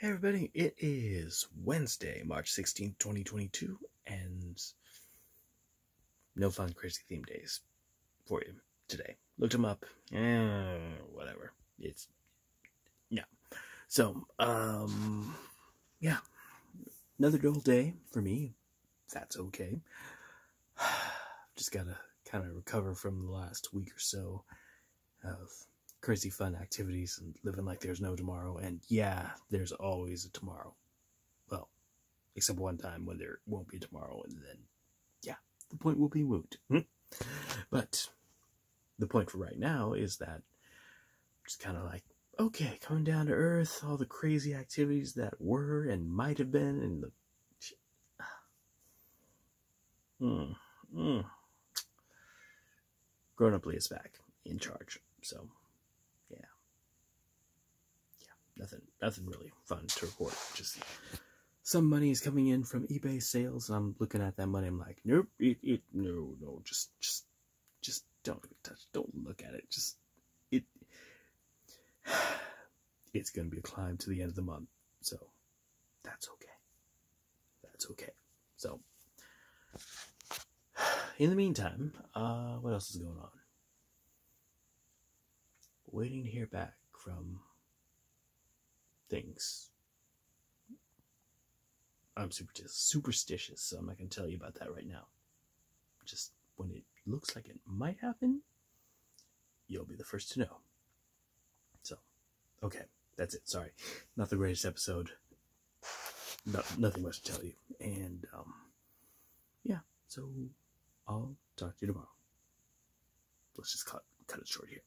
Hey everybody, it is Wednesday, March 16th, 2022, and no fun crazy theme days for you today. Looked them up, eh, whatever. It's, yeah. So, um, yeah, another dull day for me. That's okay. Just gotta kind of recover from the last week or so of crazy fun activities and living like there's no tomorrow. And yeah, there's always a tomorrow. Well, except one time when there won't be tomorrow, and then, yeah, the point will be moot. but the point for right now is that just kind of like, okay, coming down to earth, all the crazy activities that were and might have been, and the. Hmm. Hmm. Grown up Leah's back in charge, so nothing nothing really fun to report. Just some money is coming in from eBay sales, and I'm looking at that money. I'm like, nope, it, it no, no, just just just don't touch, don't look at it. Just it. It's gonna be a climb to the end of the month, so that's okay. That's okay. So, in the meantime, uh, what else is going on? Waiting to hear back from things. I'm superstitious, superstitious, so I'm not going to tell you about that right now. Just when it looks like it might happen, you'll be the first to know. So, okay, that's it. Sorry, not the greatest episode. No, nothing much to tell you. And, um, yeah, so I'll talk to you tomorrow. Let's just cut, cut it short here.